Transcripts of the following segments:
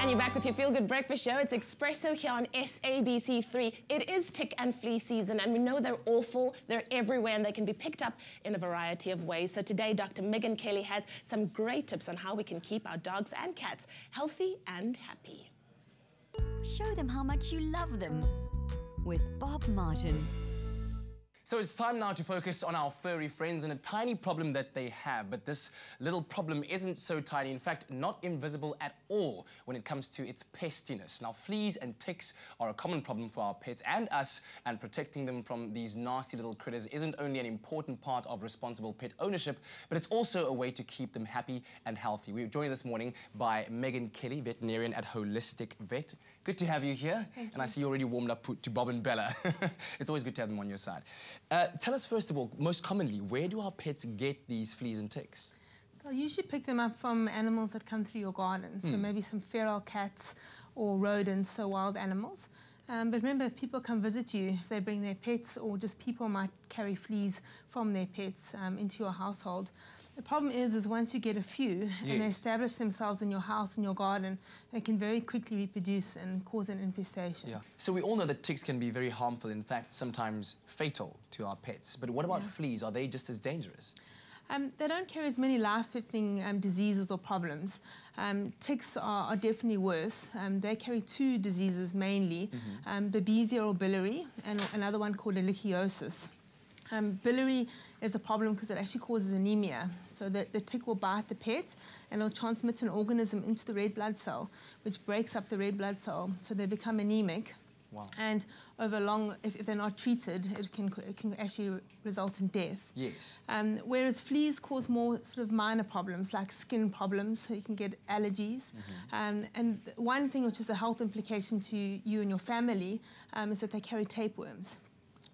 And you're back with your Feel Good Breakfast Show. It's Expresso here on SABC3. It is tick and flea season, and we know they're awful. They're everywhere, and they can be picked up in a variety of ways. So today, Dr. Megan Kelly has some great tips on how we can keep our dogs and cats healthy and happy. Show them how much you love them with Bob Martin. So it's time now to focus on our furry friends and a tiny problem that they have. But this little problem isn't so tiny, in fact, not invisible at all when it comes to its pestiness. Now, fleas and ticks are a common problem for our pets and us, and protecting them from these nasty little critters isn't only an important part of responsible pet ownership, but it's also a way to keep them happy and healthy. We're joined this morning by Megan Kelly, veterinarian at Holistic Vet. Good to have you here. Thank and I see you already warmed up to Bob and Bella. it's always good to have them on your side. Uh, tell us first of all, most commonly, where do our pets get these fleas and ticks? They'll usually pick them up from animals that come through your garden. So maybe some feral cats or rodents, so wild animals. Um, but remember, if people come visit you, if they bring their pets, or just people might carry fleas from their pets um, into your household. The problem is, is once you get a few and they establish themselves in your house, in your garden, they can very quickly reproduce and cause an infestation. Yeah. So we all know that ticks can be very harmful, in fact, sometimes fatal to our pets. But what about fleas? Are they just as dangerous? Um, they don't carry as many life-threatening um, diseases or problems. Um, ticks are, are definitely worse. Um, they carry two diseases mainly, um, Babesia or biliary, and another one called ehrlichiosis. Um, biliary is a problem because it actually causes anemia. So the, the tick will bite the pet and it'll transmit an organism into the red blood cell, which breaks up the red blood cell, so they become anemic. Wow. And over long, if, if they're not treated, it can, it can actually result in death. Yes. Um, whereas fleas cause more sort of minor problems like skin problems, so you can get allergies. Um, and one thing which is a health implication to you and your family um, is that they carry tapeworms.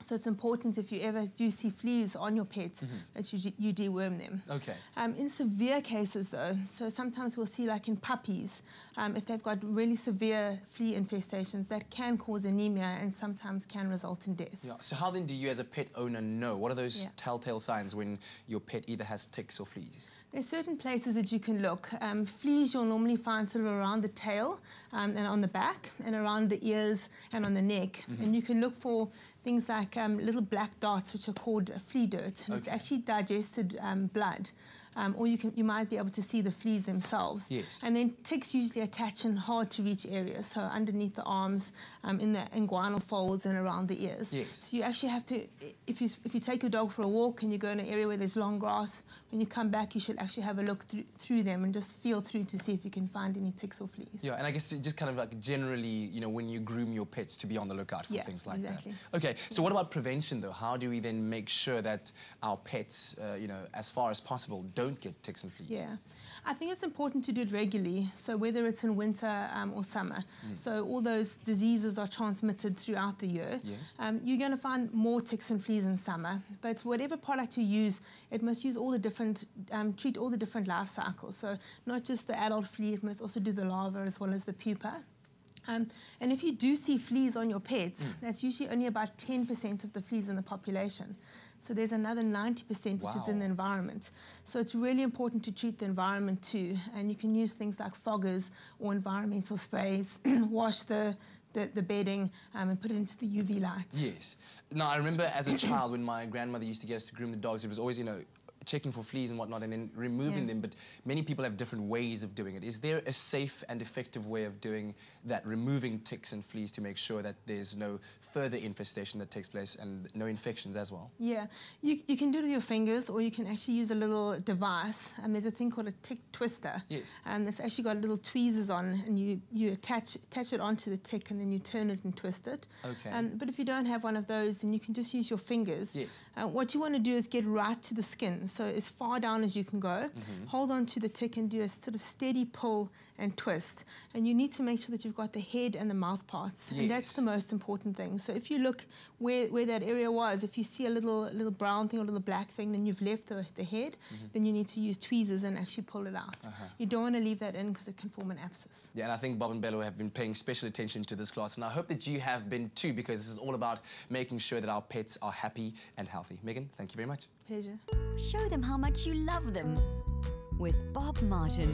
So it's important if you ever do see fleas on your pets that you, you deworm them. Okay. Um, in severe cases, though, so sometimes we'll see, like in puppies, um, if they've got really severe flea infestations, that can cause anemia and sometimes can result in death. Yeah. So how then do you, as a pet owner, know? What are those Yeah. telltale signs when your pet either has ticks or fleas? There's certain places that you can look. Um, fleas you'll normally find sort of around the tail um, and on the back and around the ears and on the neck. And you can look for things like um, little black dots which are called flea dirt. And it's actually digested um, blood. Um, or you, can, you might be able to see the fleas themselves. Yes. And then ticks usually attach in hard to reach areas, so underneath the arms, um, in the inguinal folds and around the ears. Yes. So you actually have to, if you, if you take your dog for a walk and you go in an area where there's long grass, when you come back, you should actually have a look through, through them and just feel through to see if you can find any ticks or fleas. Yeah, and I guess just kind of like generally, you know, when you groom your pets to be on the lookout for Yeah, things like exactly. that. Okay, so what about prevention though? How do we then make sure that our pets, uh, you know, as far as possible, don't get ticks and fleas? Yeah. I think it's important to do it regularly. So whether it's in winter um, or summer, so all those diseases are transmitted throughout the year. Yes. Um, you're going to find more ticks and fleas in summer, but whatever product you use, it must use all the different, um, treat all the different life cycles. So not just the adult flea, it must also do the larva as well as the pupa. Um, and if you do see fleas on your pets, that's usually only about 10% of the fleas in the population. So there's another 90% which is in the environment. So it's really important to treat the environment too. And you can use things like foggers or environmental sprays, wash the, the, the bedding um, and put it into the UV light. Yes. Now, I remember as a child when my grandmother used to get us to groom the dogs, it was always, you know, checking for fleas and whatnot and then removing Yeah. them. But many people have different ways of doing it. Is there a safe and effective way of doing that, removing ticks and fleas to make sure that there's no further infestation that takes place and no infections as well? Yeah, you, you can do it with your fingers or you can actually use a little device. And there's a thing called a tick twister. Yes. And it's actually got little tweezers on and you, you attach, attach it onto the tick and then you turn it and twist it. Okay. Um, but if you don't have one of those, then you can just use your fingers. Yes. Uh, what you want to do is get right to the skin. So as far down as you can go, Mm-hmm. hold on to the tick and do a sort of steady pull and twist. And you need to make sure that you've got the head and the mouth parts. And that's the most important thing. So if you look where, where that area was, if you see a little little brown thing or a little black thing, then you've left the, the head, Mm-hmm. then you need to use tweezers and actually pull it out. Uh-huh. You don't want to leave that in because it can form an abscess. Yeah, and I think Bob and Bello have been paying special attention to this class, and I hope that you have been too, because this is all about making sure that our pets are happy and healthy. Megan, thank you very much. Pleasure. Show them how much you love them with Bob Martin.